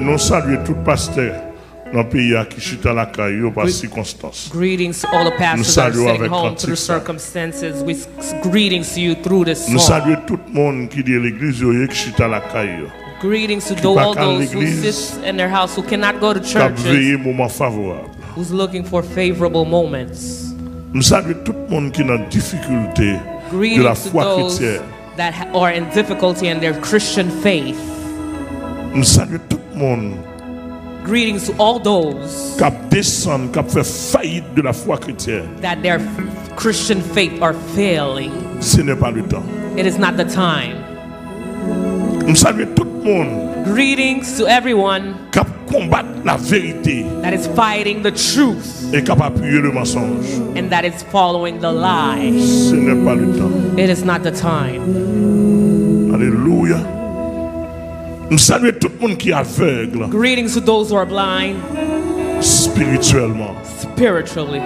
Nous saluons tout pasteur dans le pays qui chita la caillou par circonstance. Greetings to all the pastors that are saluons sitting avec home cantique through ça. circumstances. We greetings to you through this Nous saluons tout le monde qui dit l'église qui chita la caillou. Greetings to all those who sit in their house who cannot go to churches, who's looking for favorable moments. Nous saluons tout le monde qui est en difficulté de la foi chrétienne. that ha- are in difficulty in their Christian faith. Nous saluons tout le monde Greetings to all those qui a descendu, qui a fait faillite de la foi chrétienne. that their Christian faith are failing. Ce n'est pas le temps. It is not the time. Nous saluons tout le monde Greetings to everyone la vérité that is fighting the truth et qui a le mensonge. and that is following the lie. Ce n'est pas le temps. It is not the time. Alléluia. Nous tout le monde qui est aveugle Greetings to those who are blind spirituellement. spiritually.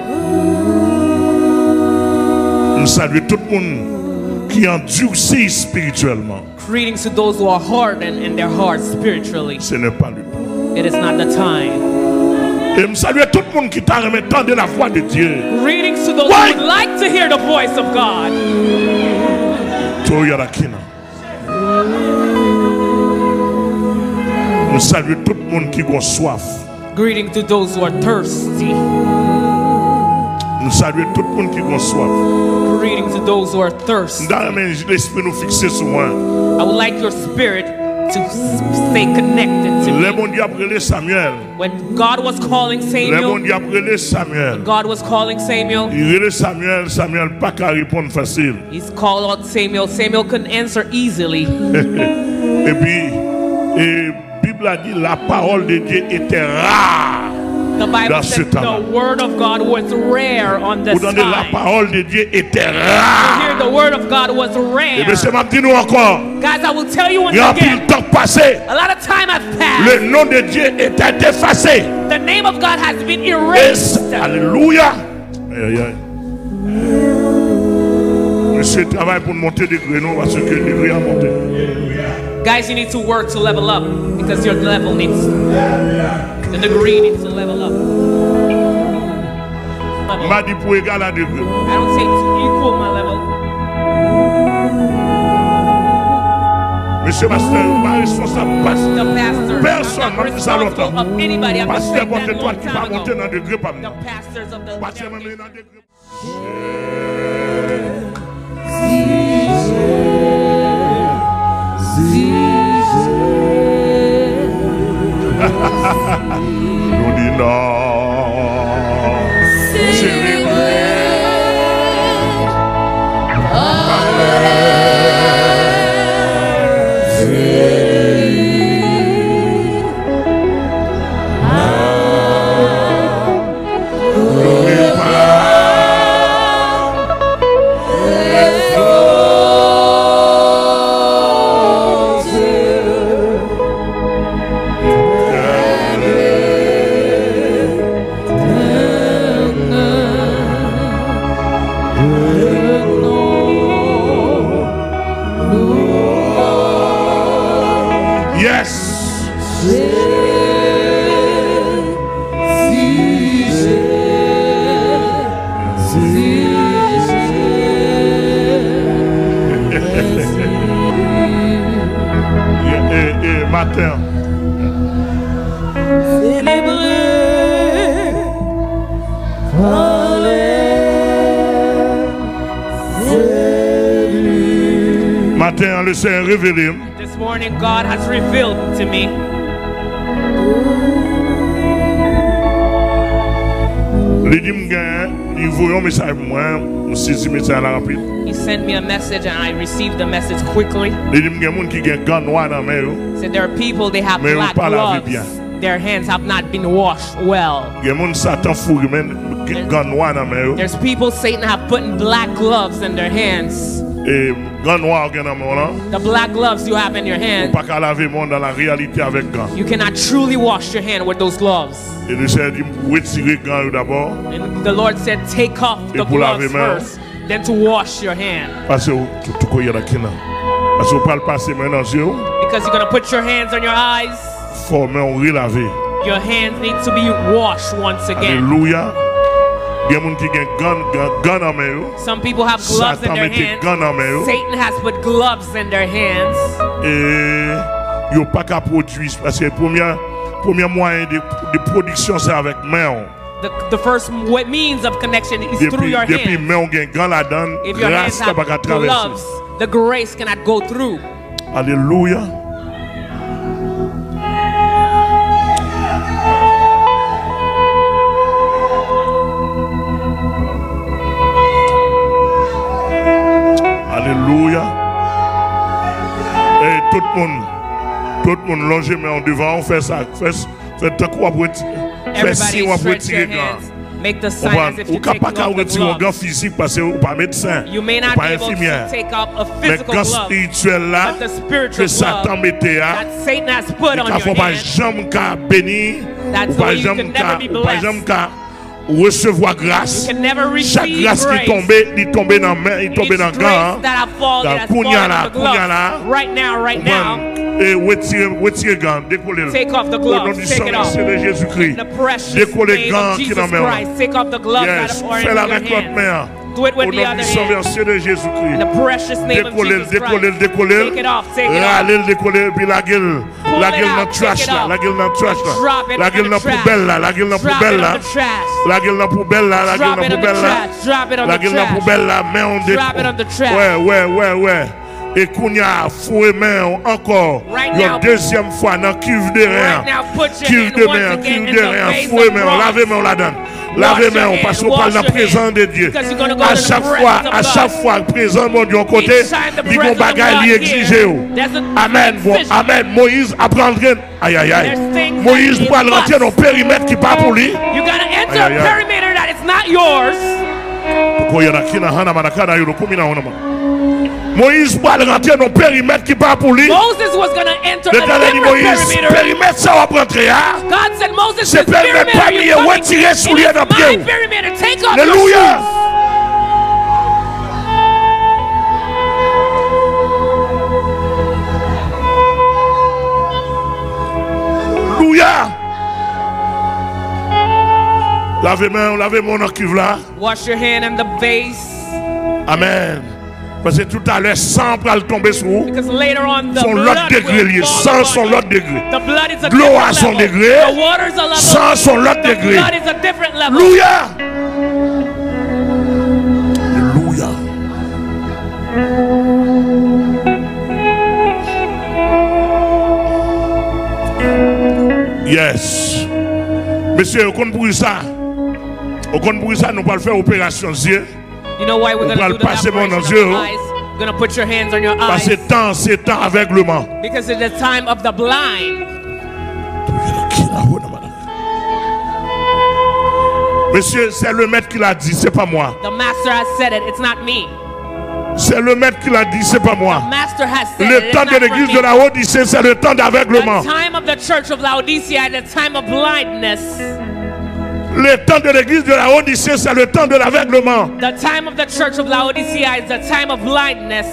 Nous tout le monde qui est endurci spirituellement. Greetings to those who are hardened in their hearts spiritually. Ce n'est pas le temps. It is not the time. Et nous saluons tout le monde qui t'a remis de la voix de Dieu. Greetings to those Why? who would like to hear the voice of God. Toya Nou tout soif. Greeting to those who are thirsty. Nou tout soif. Greeting to those who are thirsty. I would like your spirit to stay connected to me. When God was calling Samuel, Samuel. God was calling Samuel. Samuel, Samuel pas répondre facile. He's called out Samuel. Samuel couldn't answer easily. et puis, et Bible a dit la parole de Dieu était rare. The Bible Dans ce temps-là. the word of God was rare on Vous this donnez la parole de Dieu était rare. Here, the word of God was Et rare. bien, c'est m'a dit nous encore. Guys, I will tell you once Il again. le temps passé. A lot of time has passed. Le nom de Dieu était effacé. The name of God has been Et erased. Alléluia. Aïe, aïe. Monsieur travaille pour monter des grenons parce que le degré a monté. Guys, you need to work to level up because your level needs, the degree needs to level up. I don't say to equal my level. Monsieur Pasteur, ma responsable passe. Personne m'a dit ça longtemps. Pasteur, c'est toi qui vas monter dans le degré parmi nous. Pasteur, même dans le degré. Nudina. Et, et, et matin, matin, le Seigneur révélé. This morning, God has revealed to me. Il dit il voyait un message pour moi, on saisit le message rapide. Sent me a message and I received the message quickly. Said there are people they have black gloves. Their hands have not been washed well. There's, there's people Satan have put in black gloves in their hands. The black gloves you have in your hand. You cannot truly wash your hand with those gloves. And the Lord said, Take off the gloves first then to wash your hand. parce que tout tout koy kina. Parce que pas le passer maintenant yeux. Because you're going to put your hands on your eyes. Faut mais relaver. Your hands need to be washed once again. Yo. Some people have gloves in their hands. gun en main. yo. Satan has put gloves in their hands. Et ils n'ont pas qu'à produire. Parce que le premier, premier moyen de, de production, c'est avec main. The, the first means of connection is through your depuis hands. main, on a là-dedans. If your hands have pas qu'à gloves, traverser. the grace cannot go through. Alléluia. Alléluia. Et tout le monde, tout le monde longe mais en devant, on fait ça. Fait, fait tant qu'on va. Fait Everybody stretch your hands. Make the sign as if ou you're taking off the retirer un gant gloves. physique parce que pas médecin. You may not be able infirmière. to take off a physical glove là, but the spiritual Satan glove that Satan has put on your hand. jam ka beni, That's why you can never be blessed. Recevoir grâce. Chaque grâce qui tombe, li tombe dans main, il tombe dans gant. la, la. Right now, right now, Et retire, retire gant, décoller. Take off the Au gloves, nom du take it off. de Jésus-Christ. Décoller gant qui dans main. Take off the gloves Yes, fais-la your avec main. Do it Au with the nom other hand. précieux de Jésus-Christ. The precious name of Jesus Christ. Take it off, take it off. Râler, décoller, puis la gueule. La gueule dans trash là. off. La gueule dans trash là. La gueule the dans trash. poubelle là. La gueule dans poubelle là. the. La gueule dans poubelle là. La gueule dans the poubelle là. La the gueule dans trash. poubelle là. Mais on dé- Drop it on the trash. Ouais, ouais, ouais, ouais. Et Kounia, fouet main encore. Now- deuxième fois dans cuve de rien. Cuve de cuve in de the rien. of main, lavez main, la. Wash Lavez main, parle dans your la présence de Dieu. À chaque fois, à chaque fois, le présent, mon Dieu, côté, il of bagage exige. a Amen. Bon, amen. Moïse apprendrait. Aïe, aïe, aïe. Moïse he rentrer dans le périmètre qui part pour lui. Pourquoi il y en a qui n'a rien Moïse pourra rentrer dans le périmètre qui part pour lui. Moses was gonna enter Le a dit Moïse, périmètre ça va rentrer. hein? God said, Moses, C'est perimeter pas coming, retirer sous is dans pied. Alléluia. Alléluia. Lavez main, lavez mon cuve là. Wash your hand in the vase. Amen. Parce que tout à l'heure, sang va le tomber sur vous. Because later on the Son l'autre degré Sang son l'autre degré. L'eau different à son level. degré. Sang son l'autre the degré. Alléluia. Alléluia. Yes. Monsieur, au compte pour ça, au compte pour ça, nous allons faire opération yeux. You know why we're going to le do the passer the eyes? We're going to put your hands on your eyes. temps, c'est temps aveuglement. Because it's the time of the blind. Monsieur, c'est le maître qui l'a dit, c'est pas moi. The master has said it. It's not me. C'est le maître qui l'a dit, c'est pas moi. Master has said it. Le temps de l'église de la c'est le temps d'aveuglement. The time of the church of Laodicea, the time of blindness. Le temps de l'église de la Odyssée, c'est le temps de l'aveuglement. The time of the church of Laodicea is the time of blindness.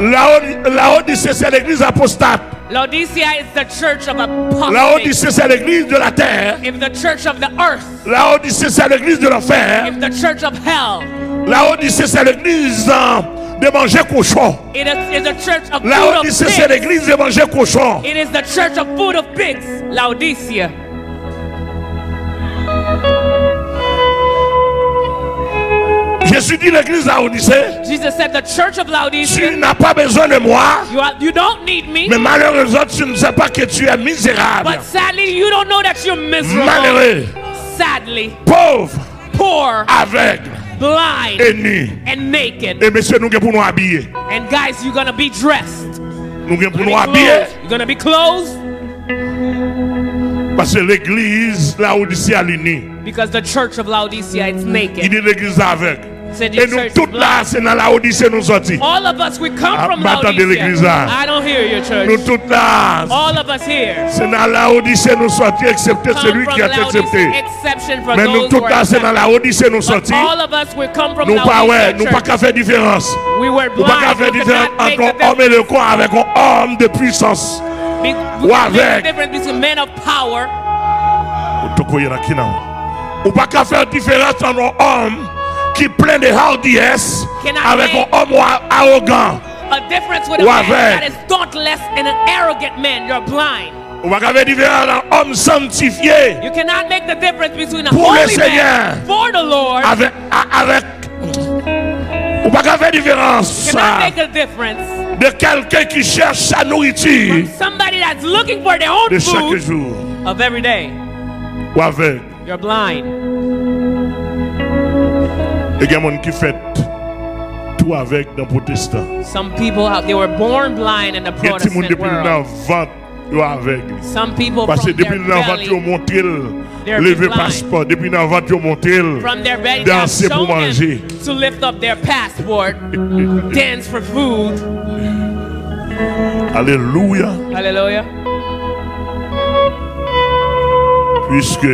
La, Od- la Odyssée, c'est l'église apostate. Laodicea is the church of La apostasy. Odyssée, c'est l'église de la terre. If the church of the earth, La Odyssée, c'est l'église de l'enfer. if the church of hell, La Odyssée, c'est l'église euh, de manger cochon. it is, is a church of La food of Odyssée, c'est l'église de manger cochon. It is the church of food of pigs, Laodicea. Jésus dit l'église de la Odyssée, Jesus said, The church of tu Laodicea, n'as pas besoin de moi, you, are, you don't need me, mais malheureusement, tu ne sais pas que tu es misérable, but sadly, you don't know that you're miserable. malheureux, Sadly, pauvre, poor, aveugle blind, et nu. and naked. Et messieurs, nous pour nous habiller. And guys, you're gonna be dressed. Nous pour You're nous habiller. You're gonna be clothed Parce que l'église, la Odyssée, elle est née. because the church of Laodicea is Il naked. dit l'église aveugle. Et nous, toutes là, blind. c'est dans la Odyssée nous sortis. All of us, we come Ah, from attendez l'église Laodicea. là. I don't hear your Nous church. toutes là, All of us here c'est dans la Odyssée nous sortis, excepté come celui qui a accepté. Laodicea, exception for Mais nous toutes là, c'est dans la. Odyssée nous sortis. all of us, we come from Nous pas, ouais, Laodicea nous pas qu'à faire différence. We were Nous pas qu'à blind. faire différence entre the homme et le corps avec un homme de puissance. Be- Ou avec. the difference between men of power. Ou pas qu'à faire différence entre un homme qui plein de hardiesse avec un make- homme arrogant. a difference with a man that is dauntless and an arrogant man. You're blind. Ou pas qu'à faire différence entre un homme sanctifié You cannot make the difference between a holy Seigneur. man for the Lord. avec. avec ou pas faire différence cannot ça, make a difference de quelqu'un qui cherche sa from nourriture somebody that's looking for their own de chaque food jour. of every day. Ou avec. You're blind. Il y a des gens qui fait tout avec dans protestant. Some people they were born blind in the Il y a des gens Protestant depuis world. sont aveugle. Some people Parce que depuis ont belly, montré lever passeport. Depuis ils ont montré danser pour manger. to lift up their passport, dance for food. Alléluia. Hallelujah. Puisque,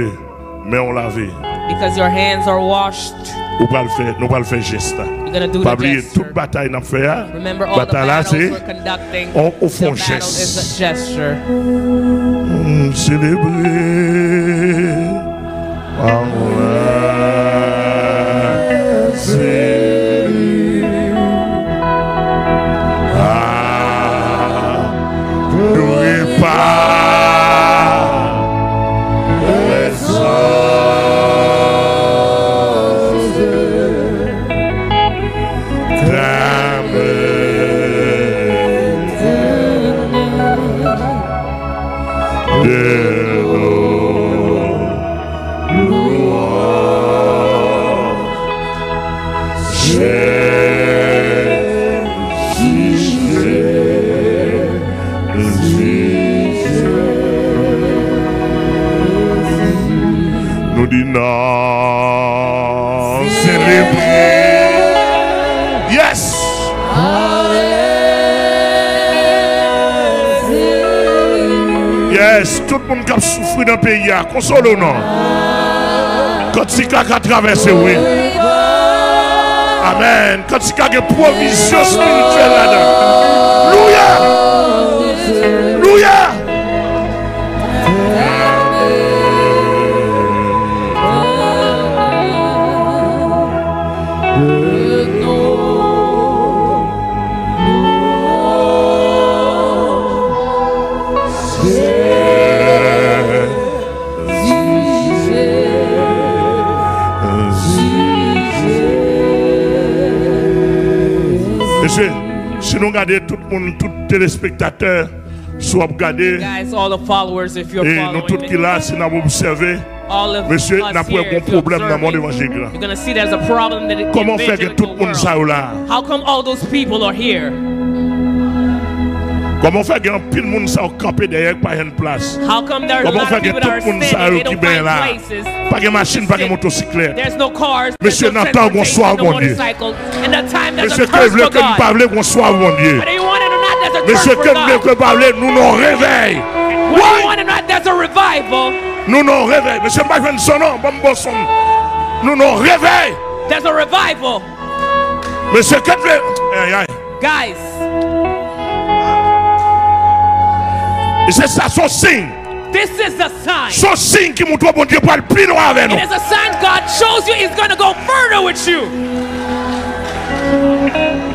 mais on lavé. Because your hands are washed, nous pas le faire geste. Pas oublier toute bataille n'a fait. Remember all Bataille là, c'est on, on fait geste. a gesture. Mm, Célébrer. par Qui a souffert dans le pays, console non? Quand si quelqu'un a traversé, oui. Amen. Quand si quelqu'un a une provision spirituelle nous regardons tout le monde, tout téléspectateur, soit regarder, Guys, all the followers, if you're et nous tous qui là, si nous observé, all of monsieur, n'a pas un problème dans le monde observing, évangélique. là. you're gonna see there's a problem that it Comment faire que tout le monde ça là? How come all those people are here? Comment faire que un pile monde ça campé derrière pas une place? How come there are a Comment faire que tout le monde ça qui bien là? Pas de machine, pas de motocyclette. There's no cars, Monsieur, there's no n'entend qu'on soit transportation, no bon Dieu. Monsieur, a que nous God. parler qu'on soit bon Dieu. Whether you want it or not, there's a curse Monsieur, for que que parler, nous nous a revival. nous nous réveille. Monsieur, faire son nom, bon bon son. Nous nous réveille. There's a revival. Monsieur, aïe. Guys, It says, so sing. This is a sign. So sing que muito bom Deus pode pino aveno. It is a sign God shows you He's going to go further with you.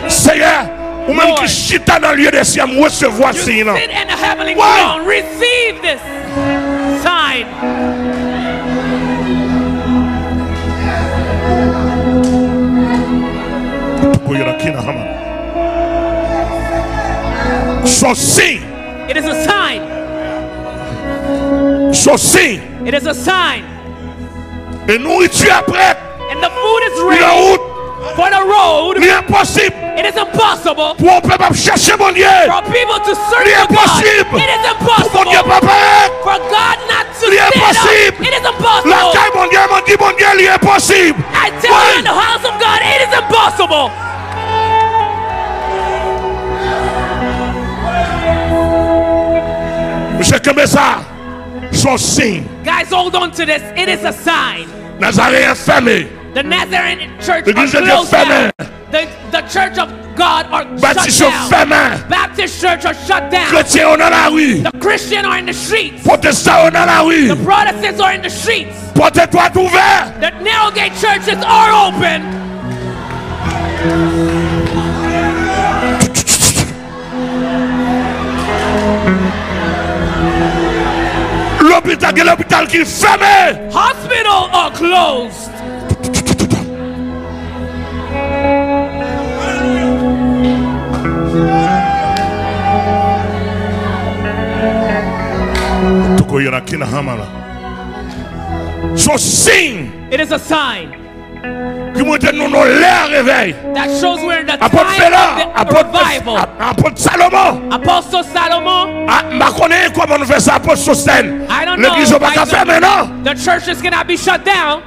Senhor, o mesmo chita está na lieu desse amo recevoir signe. You sit in a heavenly throne. Receive this sign. So sing aller qui, là, Haman. Son signe, It is a sign. son signe. It is a sign. Et nourriture après, And the food is ready for the road. It is impossible Pour on chercher mon Dieu. for people to search for God. It is mon impossible for God not to stand up. It is La impossible. caille mon Dieu mon Dieu, il est impossible. I tell you in the house of God, it is impossible. Monsieur Kembe ça, son signe. Guys, hold on to this. It is a sign. Nazareth fermé. The Nazarene church L'église are de closed down. The, the church of God are shut Baptiste fermé. down. Baptist church are shut down. Dans la rue. The Christian are in the streets. Dans la rue. The Protestants are in the streets. Porte-toi ouvert. The narrow gate churches are open. l'hôpital, l'hôpital qui fermé. Hospital are closed. So sing. It is a sign. qui montre nous nos l'air the time of the revival. Apostle Salomon pour Sosten. L'église va pas faire maintenant. The churches cannot be shut down.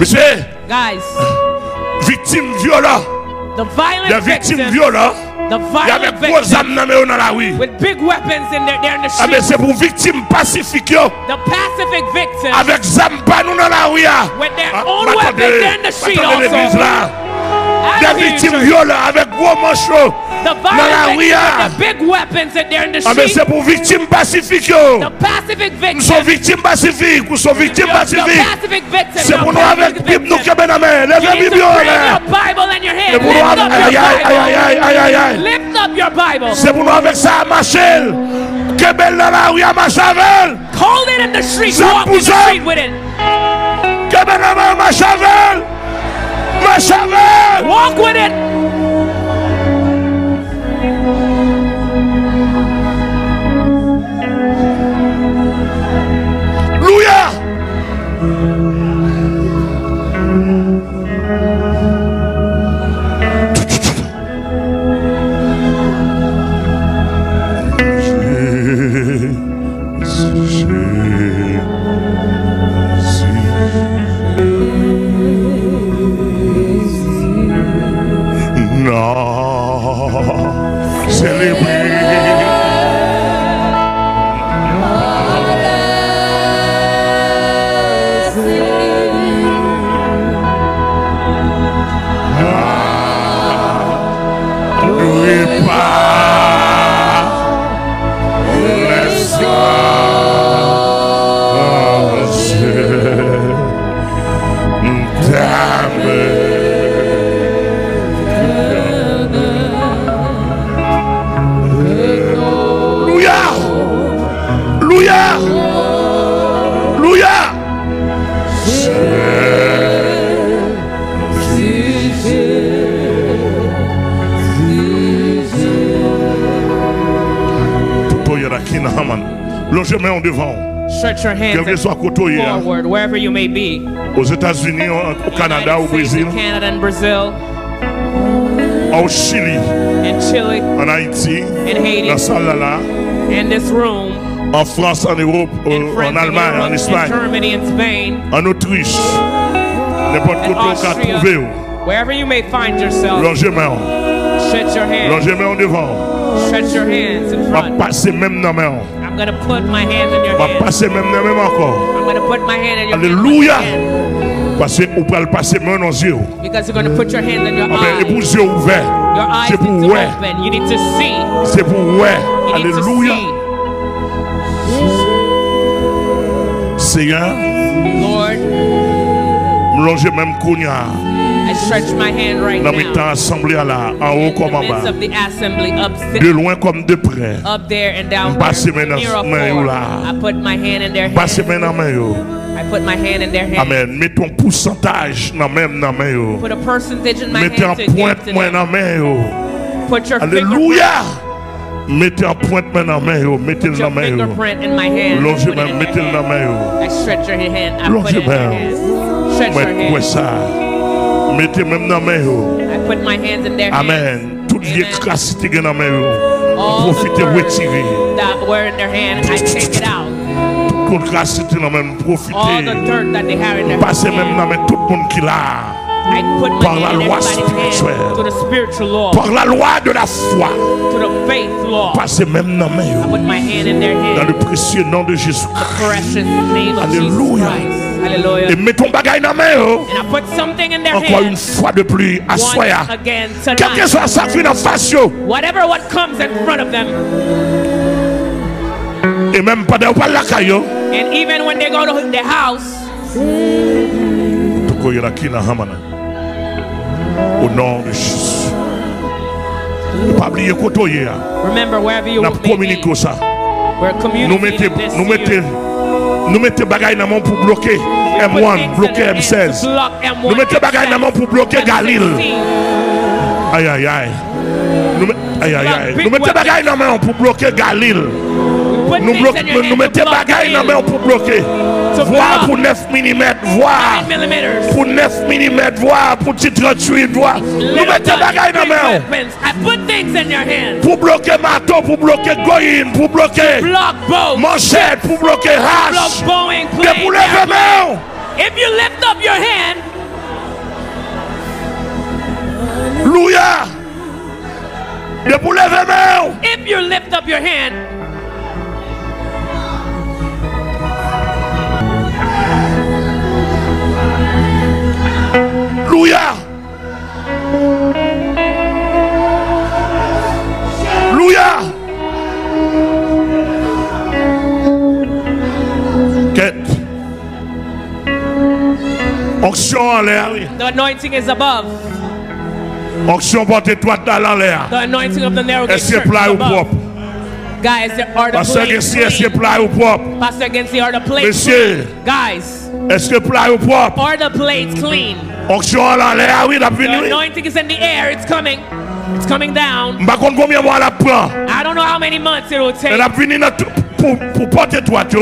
Monsieur, guys, victime violent. The violent victim victims violent Il y avait gros âmes dans la rue. with big weapons in their, they're in the mais c'est pour victimes pacifiques. yo. The pacific victims Avec zam pas nous dans la rue. m'attendez l'église là. Des victimes violentes avec gros manchots. The Bible the big weapons that they're in the street. c'est pour victime pacifique. The pacific victims. Nous sommes victimes nous sommes Pacific victims. C'est pour nous avec Bible nous qui la main. Lève la Bible là. C'est pour nous avec aïe aïe aïe aïe. Lift up your Bible. C'est pour nous avec ça marcher. Que belle dans la rue à marcher avec. It in the street. Walk in the street with it. Que belle dans la rue à marcher avec. Walk with it. Your Quel que soit côté, hein. forward, wherever you may be. aux États-Unis, au Canada, au Brésil, in Canada and Brazil, au Chili, in Chile, en Haïti, in Haiti, dans salle là, là, in this room, en France, en Europe, in euh, France, en in Allemagne, Europe, en in Espagne, Germany, in Spain, en Autriche, n'importe in côté où Austria, trouvé. wherever you may find yourself, Longez main, stretch your hands, longez main devant. stretch your hands in Va front. passer même dans main. I'm gonna put my hand in your Va hand. passer même même encore. I'm gonna put my hand in your Alléluia. hand. Parce que vous pouvez passer main dans yeux. Because you're gonna put your hand in your et pour eyes. yeux ouverts. Your eyes C'est pour need to ouais. open. You need to see. C'est pour ouais. Alléluia. Seigneur, Lord, longez même Kounia. I stretch my hand right Dans mes temps assemblée là, en haut comme en bas. De loin comme de près. up there and down Passe where, maintenant near or main far. là. I put my hand in their Passez hand. main dans main yo. I put my hand in their hand. Amen. Mettons pourcentage dans même dans main yo. Put a percentage in my Mettez en hand to pointe moi dans main yo. Put your Alléluia. Mettez en pointe moi dans main yo. Mettez Put dans your main yo. fingerprint in my hand. Longez Put it main, in mettez their dans main yo. I stretch your hand. I put it in main. hand. Ouais hand. ça. Mettez même dans main yo. I put my hands in their hands. Amen. Vieille Amen. crassité qui est dans main yo. All the Profitez dirt retirer. that were in their hand, I take it out. Toute crassité dans main All the profitez. dirt that they have in their Passez même hand. dans main tout monde qui l'a. I put my Par la loi spirituelle. hand to the spiritual law, par la loi de la foi. to the faith law. Passez même dans main, I yo. put my hand in their dans le précieux nom de Jésus. Alléluia. Et mets ton bagage dans main, yo. And I put something in their Encore une fois de plus, assoya. again Quel que soit ça qui vient en face, yo. Whatever what comes in front of them, Et même pendant que la caillou, and even when they go to their house. Au nom de Jésus. Pas oublier remember wherever you we're Nous this nous you. Nous mettez bagage dans pour bloquer Put M1, things in bloquer their hands to M16. block M1, Nous mettez bagage dans pour bloquer M16. Galil. Aïe aïe aïe. Aïe aïe aïe. Nous mettez bagage dans pour bloquer Galil. Nous, block bagage dans pour bloquer. Voir pour 9 mm, voir. 9 millimeters. Pour 9 mm, voir. Pour 38, voir. Nous mettez guns, dans big main. I put things in your hand. Pour bloquer marteau, pour bloquer pour bloquer manchette, pour bloquer hache. Block bowing Et pour lever main. If you lift up your hand, Louia. Et pour lever main. if you lift up your hand, Louia. Louia. Quête. Onction en l'air. the anointing is above. Onction porte toi dans l'air. The anointing of the narrow gate Est-ce plat ou propre? Guys, are the Pasteur Gessi, est-ce plat ou propre? Pastor Gensi, are the plates Monsieur? Guys, est-ce que plat ou propre? are the plates clean? Onction en l'air, oui, la The anointing is in the air. It's coming. It's coming down. M'pa konn combien de mois la prend. I don't know how many months it will take, Elle a venu dans tout- pour, pour porter toi, tu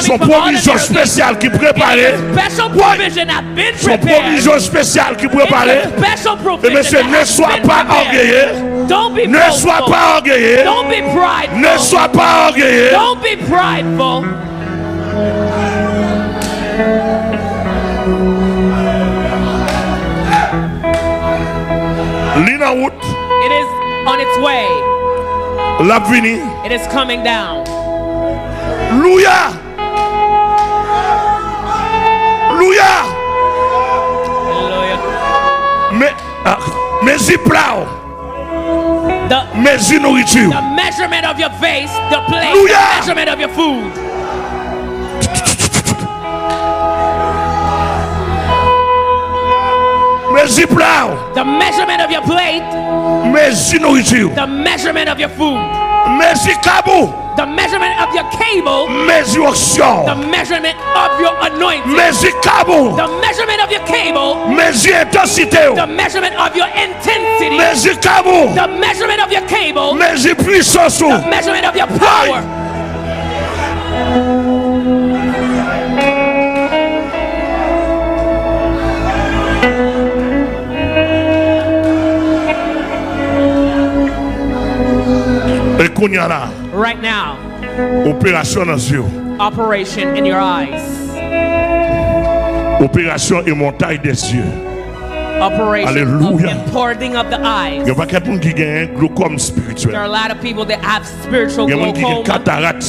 Son provision spéciale qui préparée. Son provision spéciale qui préparée. Et provision monsieur, ne sois pas orgueilleux. Don't be Ne sois pas orgueilleux. Don't be prideful. Ne sois pas orgueilleux. Don't be prideful. Lina route, It is on its way. la vini. It is coming down. Louia. Hallelujah. Mais, ah, mais. The, nourriture. the measurement of your face, the place, Hallelujah. the measurement of your food. Mais y plat. The measurement of your plate, Mais nourriture. the measurement of your food, Mais y the measurement of your cable, Mais y the measurement of your anointing, Mais y the measurement of your cable, Mais intensité. the measurement of your intensity, Mais y the measurement of your cable, Mais puissance. the measurement of your power. Right now, Opération dans les yeux. operation in your eyes. Opération et montagne des yeux. Operation Hallelujah. of importing of the eyes. Il y a pas quelqu'un qui a un glaucome There are a lot of people that have spiritual Il y a des gens qui ont glaucoma. cataracte.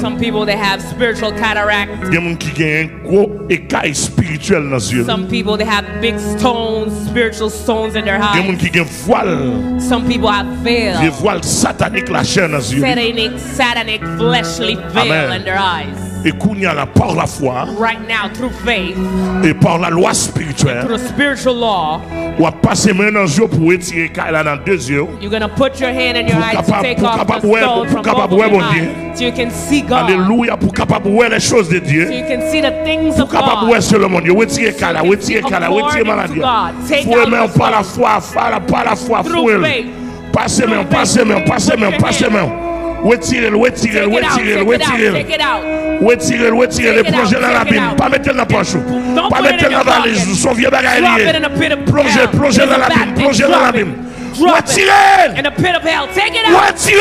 Some people that have spiritual cataract. Il y a des gens qui ont gros écaille spirituel dans les yeux. Some people that have big stones, spiritual stones in their Il y a des gens eyes. qui ont voile. Some people have Des veil, voiles sataniques la chair dans les yeux. satanic, satanic, fleshly veil Amen. in their eyes. Et qu'on y a là par la foi Right now, through faith, et par la loi spirituelle. through the spiritual law, Ou à passer main dans yeux pour retirer écaille là dans deux yeux. you're gonna put your hand in your Pour eyes to take off the stone from capable both of your eyes, so you can see God, Alléluia. Pour capable voir les choses de Dieu. so you can see the things Pour of capable God. voir sur le monde. Retirer écaille là, retirer écaille là, retirer maladie. God. Take Fouet out main par la foi, par la, foi, faith. Passez main, faith. main, passez main, Put your passez hand. main. Wet Cyril, wet Cyril, wet Cyril, wet Cyril. Wet Cyril, wet Cyril, plongez dans l'abîme. Pas mettez la poche. Pas mettez la valise. Son vieux bagage lié. Plongez, plongez dans l'abîme. Plongez dans l'abîme. Wet Cyril! Wet Cyril!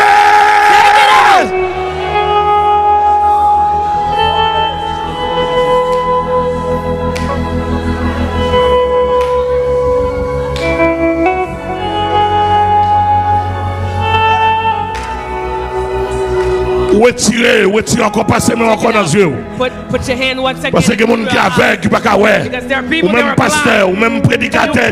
Retirez! Retirez! Encore, passez mais encore dans les yeux. Parce que les gens qui avec, qui pas qu'à ouais. Because there are Ou même pasteur, ou même prédicateur,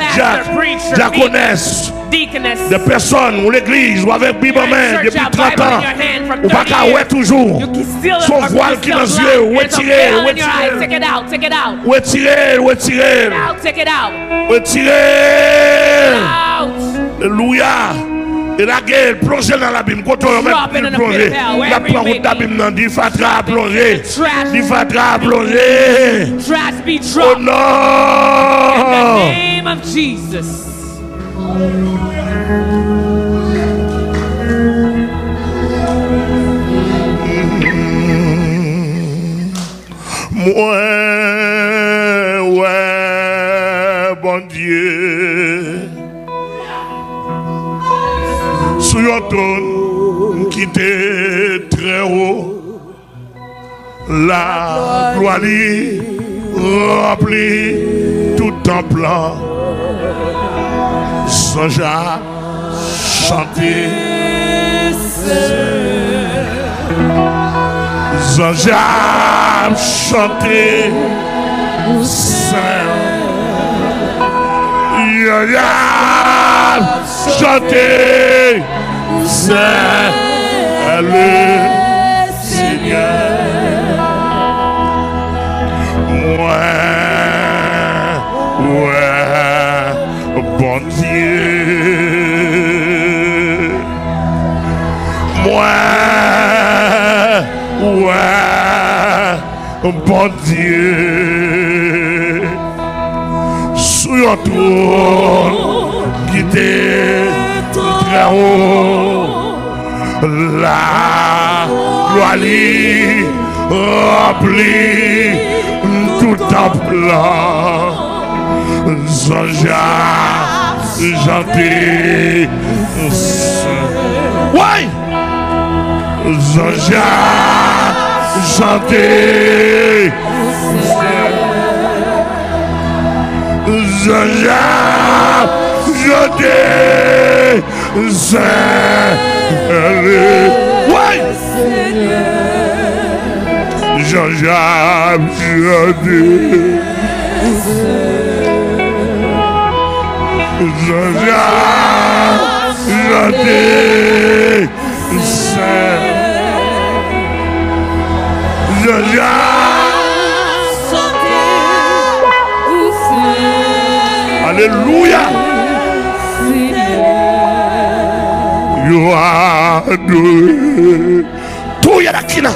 diaconesse, Deaconess. des personnes, ou l'église, ou avec Bible en main, depuis you have 30 Bible ans. Ou pas 30 qu'à ouais toujours. Son voile qui dans les yeux, retirez, retirez. Retirez, retirez, retirez. Alléluia. Et la guerre, plongez dans l'abîme. Quand on the plonger, la route d'abîme, non, dit fatra plonger. Trash. Dit fatra plonger. Trash be Oh dropped. In the non. name of Jesus. Moi, ouais, bon Dieu. Sous un trône qui était très haut, la gloire remplit tout temple. Sans ja chanter. Sans ja chanter. Saint. Ya chanter. Ouais, ouais, bon Dieu. Moi, ouais, bon Dieu. Qui haut, la lui remplit tout Zanja, janté, Zanja, janté, Saint, ouais. Jean-Jacques Jardin. Jean-Jacques Jardin. Saint. Jean-Jacques. Alléluia. You are Yadakina.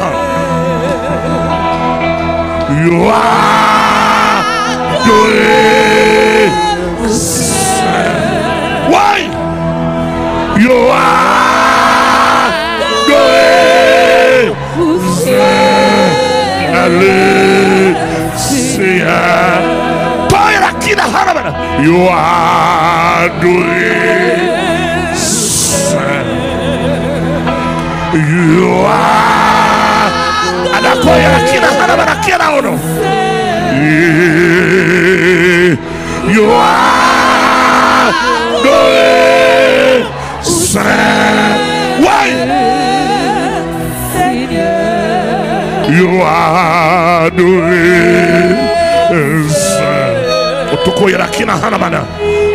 Yoadue. Why? Yoadue. Alessia. To Yadakina Haraman. Yoadue. anakwea kila hana mara kila ono you are doing why you are doing utukoyera kina hana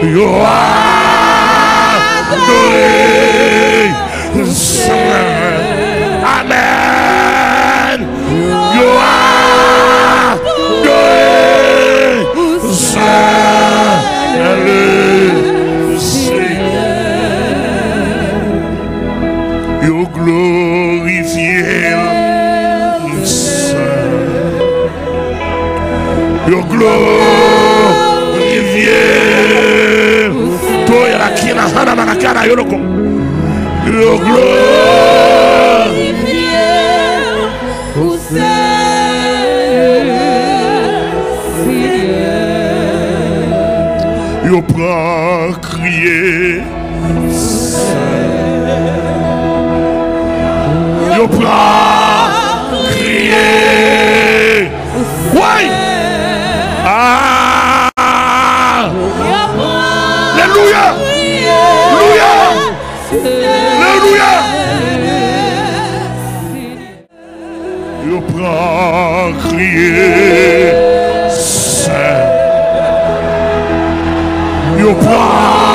you are doing aqui na Hana na eu não. Eu Yo pra crier Yo pra blood.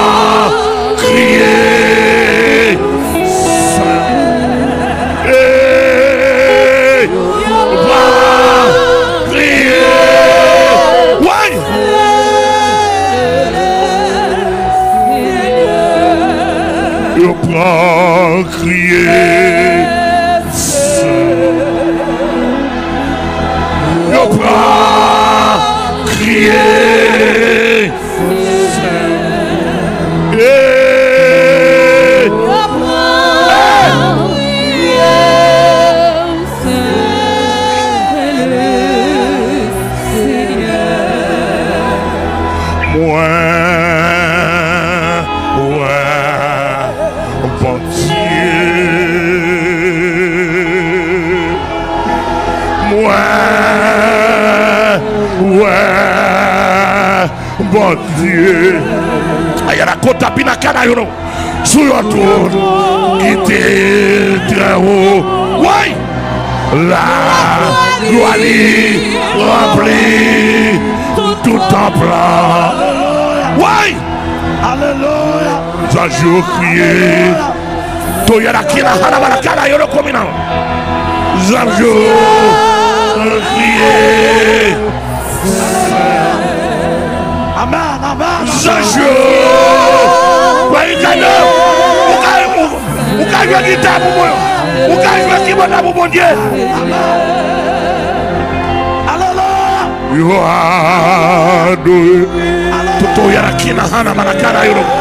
Toyerakina Hanabarakara, you're not coming out. Zarjo. Amen, amen. Zarjo. Where you can go? Who can you get that? Who can you get that? Who you are doing. Toyerakina Hanabarakara, you're not coming.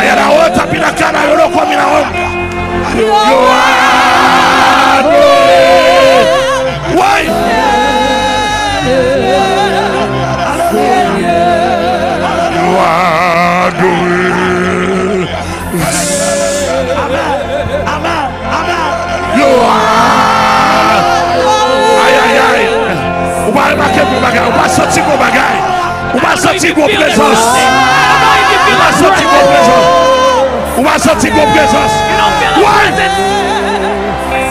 Ayana wote apita kana lolokuwa minaomba yoane wai Ubasati go bagay Ubasati go pleasance va sortir vos présence. On va sortir vos présence.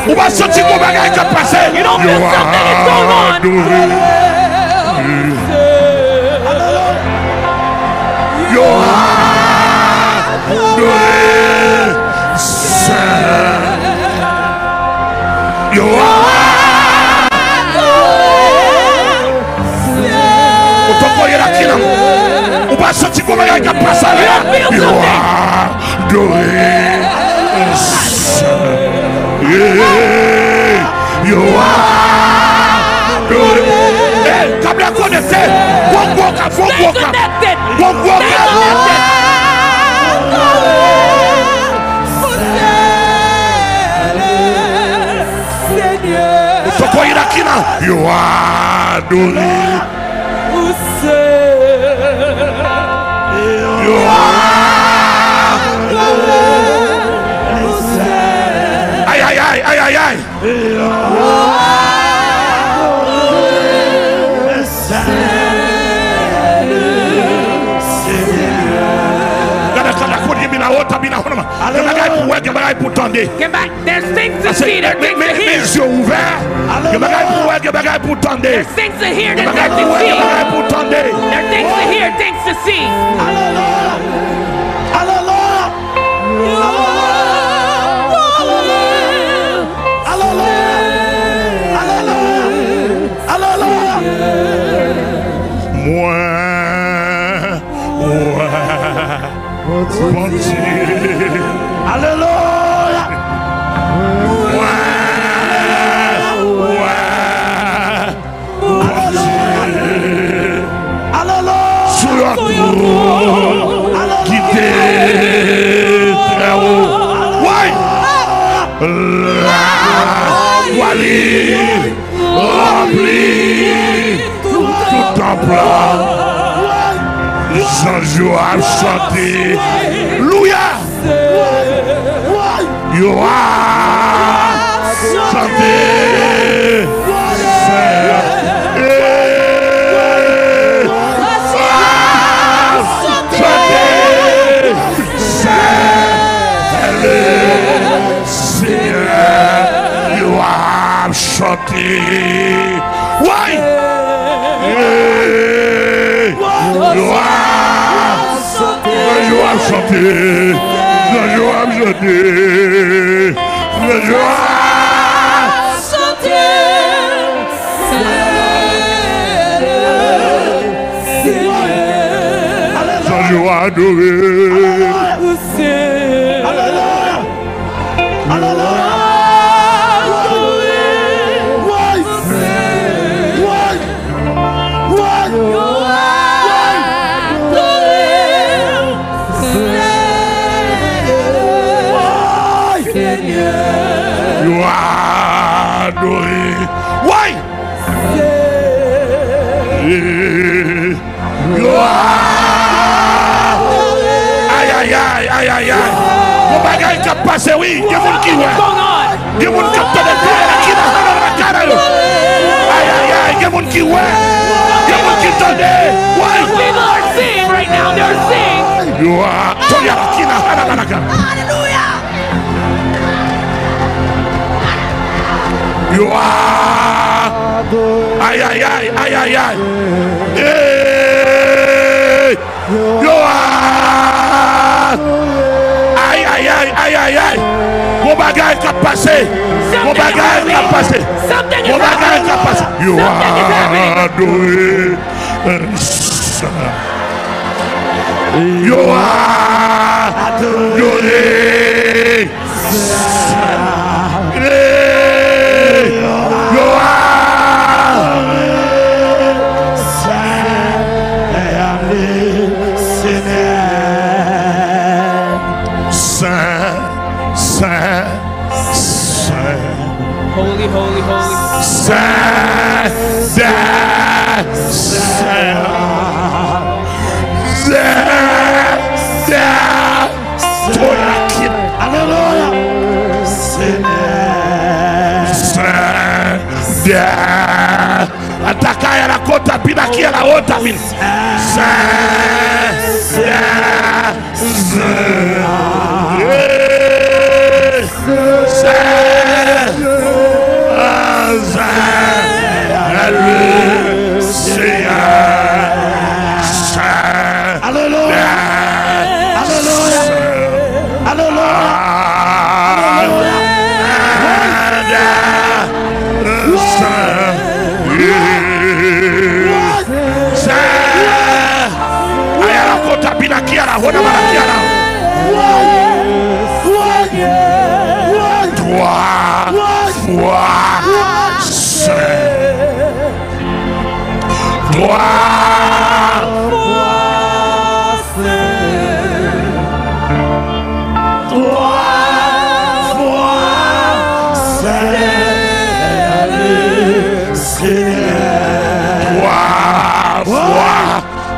On va sortir vos bagages qui passent. Yo adoré. Yo Acha te como é que é pra saber? Eu adorei. Eu adorei. Cabe a conhecer. Vão boca, vão boca. Vão boca. Tocou Iraquina. Eu adorei. O céu. Ay, ay, ay, ay, bagay pou wè. There's things to see, there's things to hear. Mes yo ouver, gen bagay pou. There's things to hear, there's things to see. Gen bagay. There's things to hear, things to see. Hallelujah! Hallelujah! Hallelujah! Mwen, mwen, mwen, mwen. Remplie tout temple. Jean-Joab chanté. Louia. Yoa. Eh, Chanté. Ouais. Eh, Yoa. Joab chanté. Joab chanté. Joab. Joab adoré. Joab aïe, aïe, aïe. Mon bagage qui a passé, oui. Qui vous qui ouais. Qui vous qui a pénétré, qui n'a pas dans la cara. Aïe, aïe, aïe. Qui vous qui ouais. Qui vous qui donné. Ouais. People are seeing right now. They're seeing. You are. Toya la kina hana la naga. Hallelujah. You are. Aïe, aïe, aïe, aïe, aïe. aïe aïe bagage qui a passé bagage qui a passé bagage qui a passé You are doing You are doing Aquí a la otra,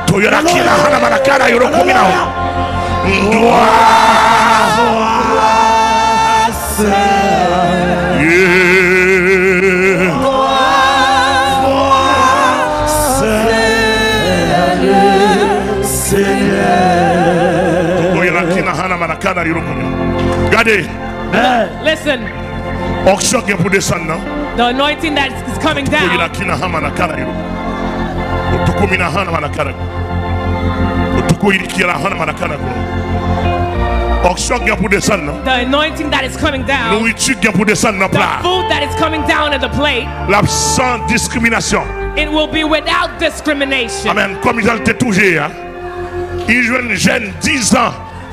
tuyora kila hana marakara yoro kumi naho ndwa Regardez, Listen, pour descendre, non? the anointing that is coming down. non? The anointing that is coming down. The food that is coming down in the plate. L'absence discrimination. It will be without discrimination. Amen. Comme ils ont été touchés, hein. Il joue un jeune 10 ans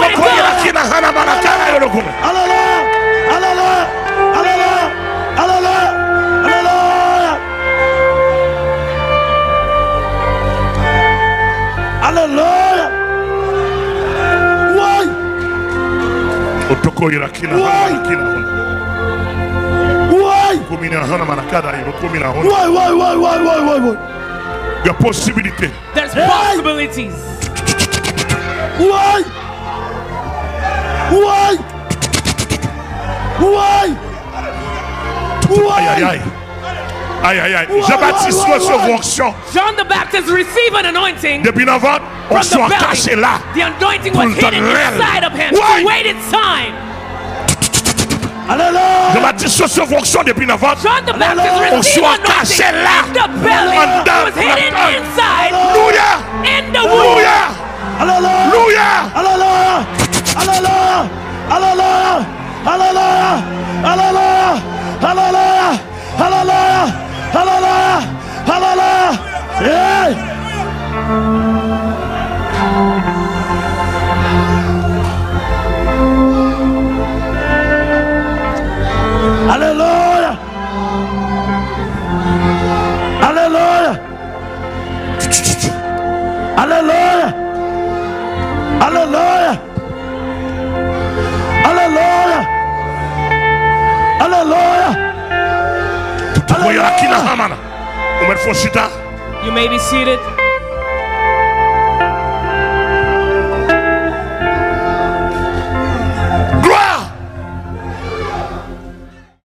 otokoyera kina hana kina hona why? Kumi na hana manakada yero kumi na hona why why why why why why why? The possibility there's possibilities. Why? Uai! Uai! Uai! Ai, ai, ai. Aïe, aïe, aïe. Jean-Baptiste reçoit une onction. John the Baptist received an anointing. Depuis la vente, on se caché là. The anointing was hidden inside of him. Why? He waited time. Jean-Baptiste reçoit une onction depuis la vente. John the Baptist on se caché là. The belly Alleluia. was hidden inside. Hallelujah. In the womb. Hallelujah. Hallelujah. Hallelujah. Aleluia! Aleluia! Aleluia! Aleluia! Aleluia! Aleluia! Aleluia! Aleluia! Ei! Aleluia! Aleluia! Aleluia! Aleluia! Aleluya. Aleluya. You may be seated.